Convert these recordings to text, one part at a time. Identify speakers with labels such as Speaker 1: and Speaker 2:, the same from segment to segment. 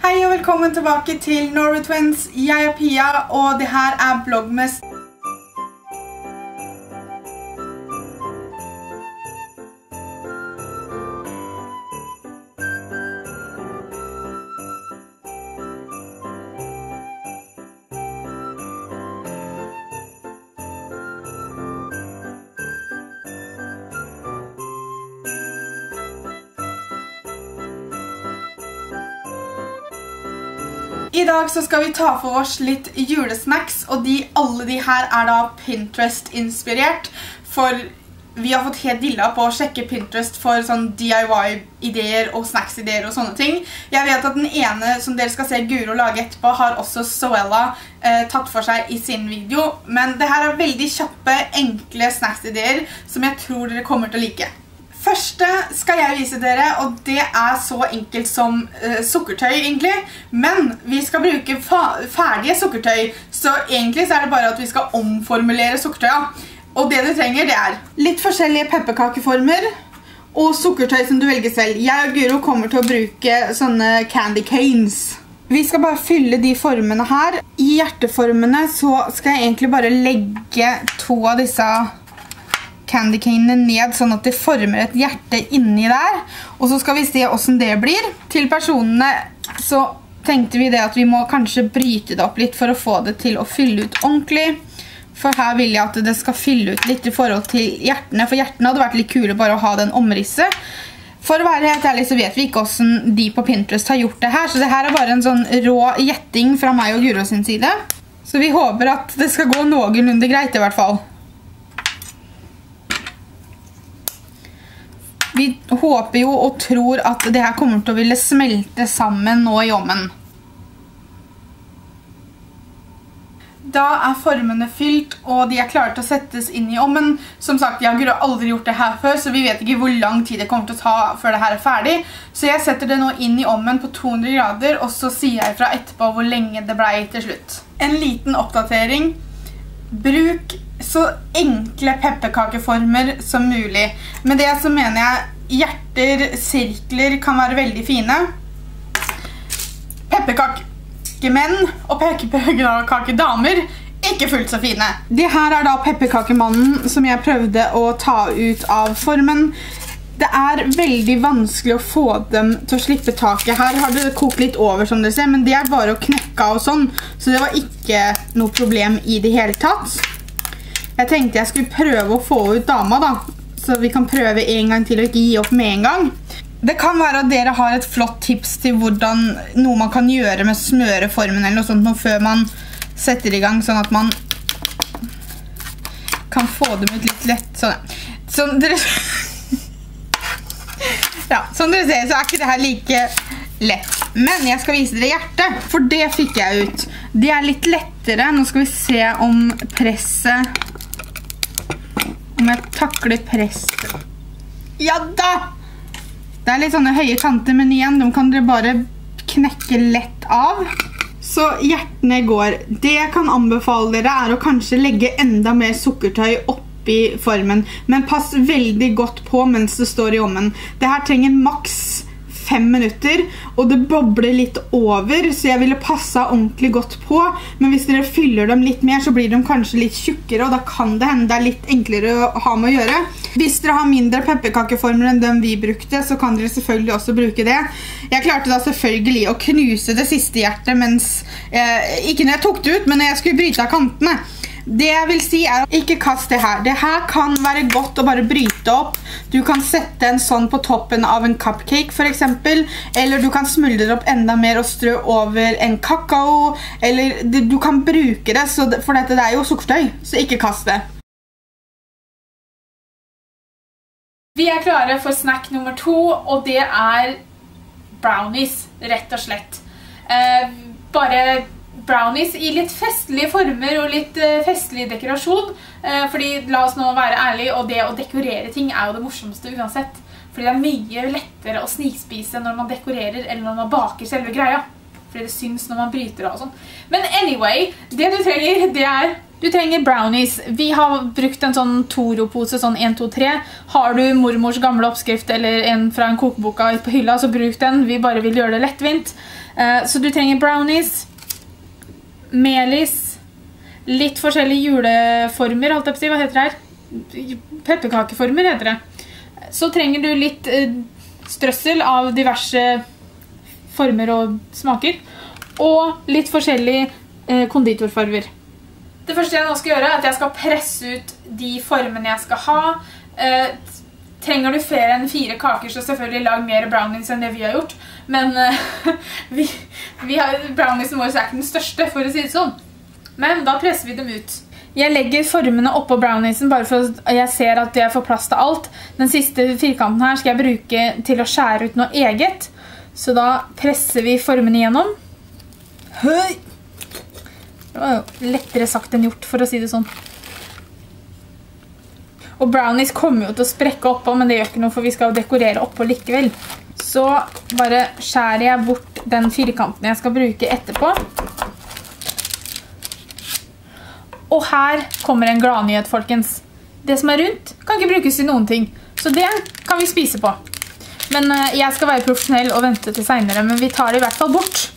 Speaker 1: Hei og velkommen tilbake til Norway Twins. Jeg er Pia, og det her er Blogmest. I dag så skal vi ta for oss litt julesnacks, og de, alle de her er da Pinterest-inspirert. For vi har fått helt dilla på å sjekke Pinterest for sånn DIY-ideer og snacks-ideer og sånne ting. Jeg vet at den ene som dere skal se Guro lage etterpå, har også Zoella eh, tatt for seg i sin video. Men det her er veldig kjappe, enkle snacks-ideer som jeg tror dere kommer til å like. Første skal jeg vise dere, og det er så enkelt som uh, sukkertøy egentlig. Men vi skal bruke ferdige sukkertøy, så egentlig så er det bare at vi skal omformulere sukkertøya. Og det du trenger det er litt forskjellige pepperkakeformer og sukkertøy som du velger selv. Jeg og Guro kommer til å bruke sånne candy canes. Vi skal bare fylle de formene her. I hjerteformene så skal jeg egentlig bare legge to av disse candycanene ned sånn at det former et hjerte inni der. Og så skal vi se hvordan det blir. Til personene så tenkte vi det at vi må kanskje bryte det opp litt for å få det til å fylle ut ordentlig. For her vil jeg at det skal fylle ut litt i forhold til hjertene. For hjertene hadde vært litt kule bare å ha den omrisset. For å være helt ærlig så vet vi ikke hvordan de på Pinterest har gjort det her. Så det her er bare en sånn rå gjetting fra meg og Guro sin side. Så vi håper at det skal gå noenlunde greit i hvert fall. Vi håper jo og tror at det her kommer til å ville smelte sammen nå i ommen. Da er formene fylt, og de er klare til å settes inn i ommen. Som sagt, jeg har aldri gjort det her før, så vi vet ikke hvor lang tid det kommer til å ta før det her er ferdig. Så jeg setter det nå inn i ommen på 200 grader, og så sier jeg fra etterpå hvor lenge det ble til slutt. En liten oppdatering. Bruk så enkle pepperkakeformer som mulig. Med det så mener jeg hjerter, sirkler kan være veldig fine. Pepperkakemenn og pepperkakedamer ikke fullt så fine. Det her er da pepperkakemannen som jeg prøvde å ta ut av formen. Det er veldig vanskelig å få dem til å slippe taket. Her har det kokt litt over, som dere ser, men det er bare å knekke av og sånn. Så det var ikke noe problem i det hele tatt. Jeg tenkte jeg skulle prøve å få ut dama da, så vi kan prøve en gang til å ikke gi opp med en gang. Det kan være at dere har et flott tips til hvordan noe man kan gjøre med smøreformen eller noe sånt noe før man setter i gang, sånn at man kan få dem ut litt lett. Sånn. Som dere... ja, som dere ser så er ikke det her like lett. Men jeg skal vise dere hjertet, for det fikk jeg ut. Det er litt lettere. Nå skal vi se om presset om jeg takler press. Ja da! Det er litt sånne høye kanter, men igjen, de kan dere bare knekke lett av. Så hjertene går. Det jeg kan anbefale dere er å kanskje legge enda mer sukkertøy oppi formen. Men pass veldig godt på mens det står i ommen. Dette trenger maks fem minutter, og det bobler litt over, så jeg ville passa ordentlig godt på. Men hvis dere fyller dem litt mer, så blir de kanskje litt tjukkere, og da kan det hende det er litt enklere å ha med å gjøre. Hvis dere har mindre pepperkakeformer enn dem vi brukte, så kan dere selvfølgelig også bruke det. Jeg klarte da selvfølgelig å knuse det siste hjertet, mens, eh, ikke når jeg tok det ut, men når jeg skulle bryte av kantene. Det jeg vil si er ikke kast det her. Det her kan være godt å bare bryte opp. Du kan sette en sånn på toppen av en cupcake for eksempel. Eller du kan smuldre opp enda mer og strø over en kakao. Eller du kan bruke det, for dette er jo sukkertøy, så ikke kast det. Vi er klare for snack nummer to, og det er brownies, rett og slett. Eh, bare brownies i litt festlige former og litt uh, festlig dekorasjon. Uh, fordi, la oss nå være ærlige, og det å dekorere ting er jo det morsomste uansett. Fordi det er mye lettere å snikspise når man dekorerer eller når man baker selve greia. Fordi det syns når man bryter av og sånn. Men anyway, det du trenger, det er
Speaker 2: Du trenger brownies. Vi har brukt en sånn Toro-pose, sånn 1, 2, 3. Har du mormors gamle oppskrift eller en fra en kokeboka på hylla, så bruk den. Vi bare vil gjøre det lettvint. Eh, så du trenger brownies, melis, litt forskjellige juleformer, holdt jeg på å si. Hva heter det her? Pepperkakeformer heter det. Så trenger du litt eh, strøssel av diverse former og smaker. Og litt forskjellige eh, konditorfarver. Det første jeg nå skal gjøre, er at jeg skal presse ut de formene jeg skal ha. Eh, trenger du flere enn fire kaker, så selvfølgelig lag mer brownies enn det vi har gjort. Men uh, vi, vi har, browniesen vår er ikke den største, for å si det sånn. Men da presser vi dem ut. Jeg legger formene oppå browniesen bare for at jeg ser at jeg får plass til alt. Den siste firkanten her skal jeg bruke til å skjære ut noe eget. Så da presser vi formene igjennom. Høy! Det var jo lettere sagt enn gjort, for å si det sånn. Og brownies kommer jo til å sprekke oppå, men det gjør ikke noe, for vi skal dekorere oppå likevel. Så bare skjærer jeg bort den firkanten jeg skal bruke etterpå. Og her kommer en gladnyhet, folkens. Det som er rundt, kan ikke brukes til noen ting. Så det kan vi spise på. Men eh, jeg skal være profesjonell og vente til senere, men vi tar det i hvert fall bort.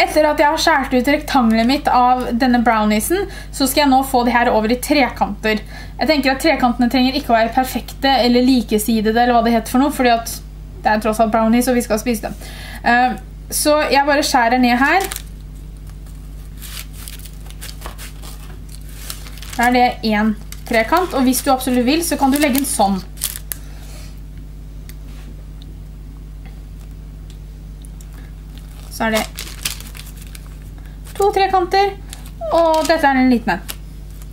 Speaker 2: Etter at jeg har skjært ut rektanglet mitt av denne browniesen, så skal jeg nå få det her over i trekanter. Jeg tenker at trekantene trenger ikke å være perfekte eller likesidede, eller hva det heter for noe, fordi at det er tross alt brownies, og vi skal spise dem. Eh, så jeg bare skjærer ned her. Da er det en trekant, og hvis du absolutt vil, så kan du legge en sånn. Så er det to trekanter, og dette er en liten en.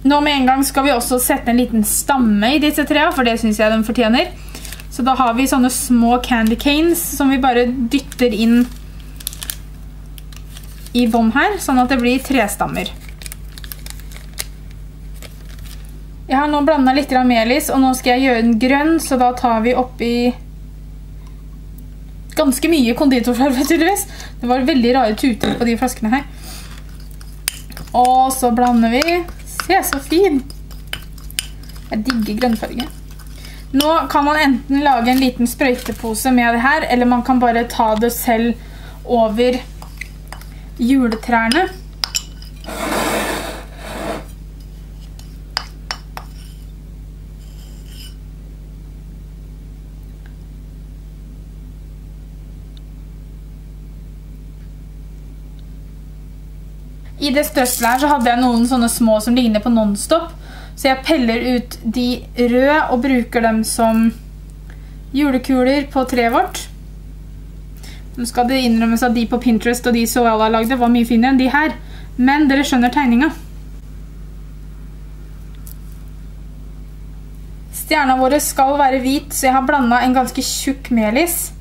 Speaker 2: Nå med en gang skal vi også sette en liten stamme i disse trea, for det synes jeg de fortjener. Så da har vi sånne små candy canes som vi bare dytter inn i bånd her, sånn at det blir trestammer. Jeg har nå blandet litt melis, og nå skal jeg gjøre den grønn, så da tar vi oppi ganske mye konditorfarve, tydeligvis. Det var veldig rare tuter på de flaskene her. Og så blander vi. Se, så fin! Jeg digger grønnfarge. Nå kan man enten lage en liten sprøytepose med det her, eller man kan bare ta det selv over juletrærne. I det strøsselet her så hadde jeg noen sånne små som ligner på nonstop. Så jeg peller ut de røde og bruker dem som julekuler på treet vårt. Nå skal det innrømmes at de på Pinterest og de Soella lagde var mye finere enn de her. Men dere skjønner tegninga. Stjerna våre skal være hvit, så jeg har blandet en ganske tjukk melis.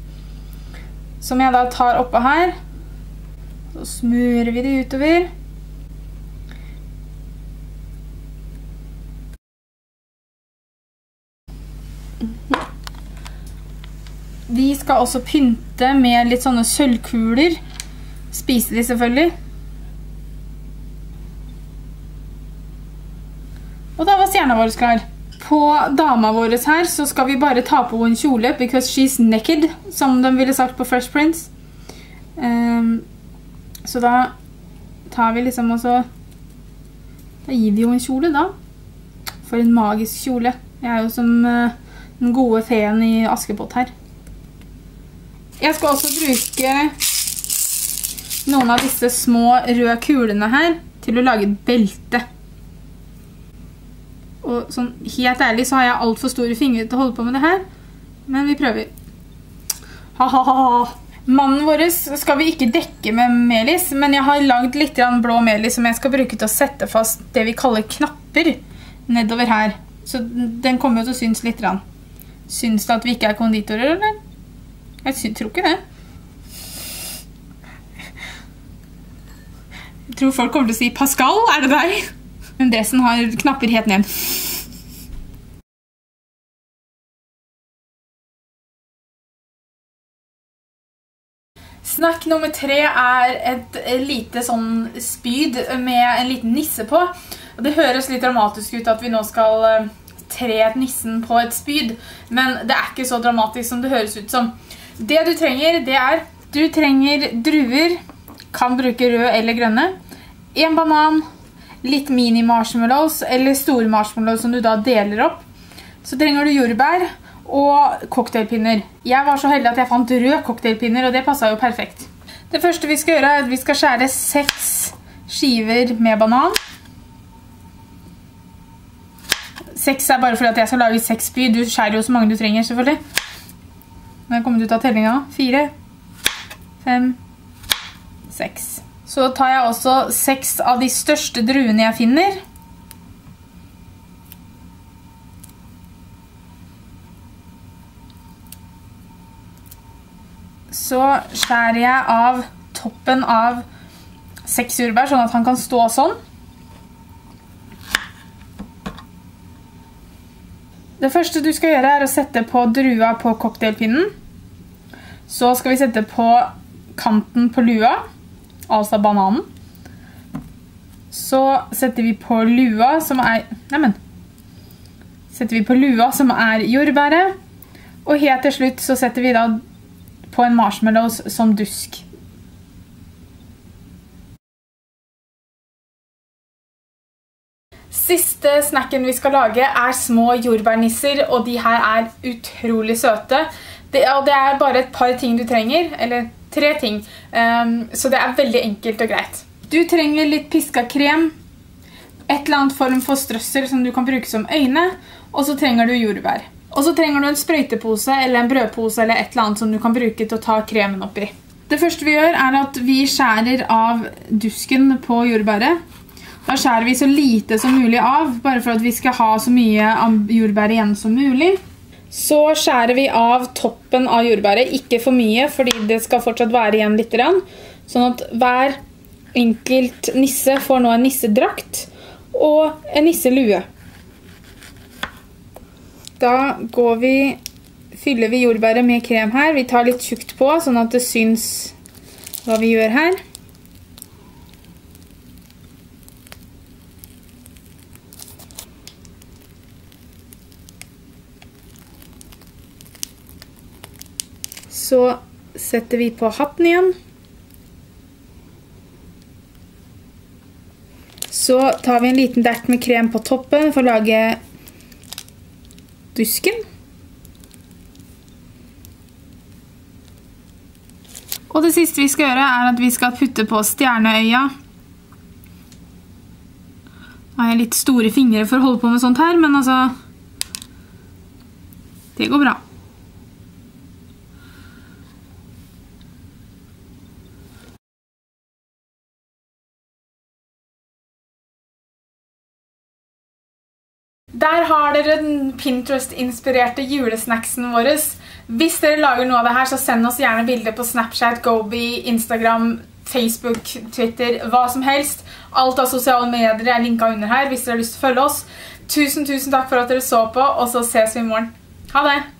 Speaker 2: Som jeg da tar oppå her. Så smurer vi det utover. Vi skal også pynte med litt sånne sølvkuler. Spise de selvfølgelig. Og da var stjerna vår klar. På dama vår her så skal vi bare ta på en kjole because she's naked, som de ville sagt på Fresh Prince. Um, så da tar vi liksom også Da gir vi jo en kjole da. For en magisk kjole. Jeg er jo som uh, den gode feen i Askepott her. Jeg skal også bruke noen av disse små røde kulene her til å lage et belte. Og sånn helt ærlig så har jeg alt for store fingre til å holde på med det her. Men vi prøver. Ha, ha, ha. Mannen vår skal vi ikke dekke med melis, men jeg har lagd litt blå melis som jeg skal bruke til å sette fast det vi kaller knapper nedover her. Så den kommer jo til å synes litt. Syns du at vi ikke er konditorer, eller? Jeg tror ikke det. Jeg tror folk kommer til å si 'Pascal, er det deg?' Men dressen har knapper helt ned. Snack nummer tre er et lite sånn spyd med en liten nisse på. Det høres litt dramatisk ut at vi nå skal eh, tre nissen på et spyd, men det er ikke så dramatisk som det høres ut som. Det du trenger, det er Du trenger druer, kan bruke røde eller grønne, en banan, litt mini-marshmallows eller store marshmallows som du da deler opp. Så trenger du jordbær og cocktailpinner. Jeg var så heldig at jeg fant rød cocktailpinner, og det passet jo perfekt. Det første vi skal gjøre er at vi skal skjære seks skiver med banan. Seks er bare fordi at jeg skal lage seks spyd. Du skjærer jo så mange du trenger, selvfølgelig. Nå er jeg kommet ut av tellinga. Fire, fem, seks. Så tar jeg også seks av de største druene jeg finner. Så skjærer jeg av toppen av seks jordbær, sånn at han kan stå sånn. Det første du skal gjøre er å sette på drua på cocktailpinnen. Så skal vi sette på kanten på lua, altså bananen. Så setter vi på lua som er... Neimen. Setter vi på lua som er jordbæret. Og helt til slutt så setter vi da på en marshmallows som dusk. Siste snacken vi skal lage er små jordbærnisser, og de her er utrolig søte. Det, og det er bare et par ting du trenger, eller tre ting, um, så det er veldig enkelt og greit. Du trenger litt piska krem, et eller annet form for strøssel som du kan bruke som øyne, og så trenger du jordbær. Og så trenger du en sprøytepose eller en brødpose eller et eller annet som du kan bruke til å ta kremen oppi. Det første vi gjør er at vi skjærer av dusken på jordbæret. Da skjærer vi så lite som mulig av, bare for at vi skal ha så mye jordbær igjen som mulig. Så skjærer vi av toppen av jordbæret, ikke for mye, fordi det skal fortsatt være igjen litt. Sånn at hver enkelt nisse får nå en nissedrakt og en nisselue. Da går vi, fyller vi jordbæret med krem her. Vi tar litt tjukt på, sånn at det syns hva vi gjør her. Så setter vi på hatten igjen. Så tar vi en liten dert med krem på toppen for å lage dusken. Og det siste vi skal gjøre er at vi skal putte på stjerneøya. Nå har jeg litt store fingre for å holde på med sånt her, men altså... Det går bra. Der har dere den Pinterest-inspirerte julesnacksen vår. Hvis dere lager noe av det her, så send oss gjerne bilder på Snapchat, Gobi, Instagram, Facebook, Twitter, hva som helst. Alt av sosiale medier er linket under her hvis dere har lyst til å følge oss. Tusen, tusen takk for at dere så på, og så ses vi i morgen. Ha det!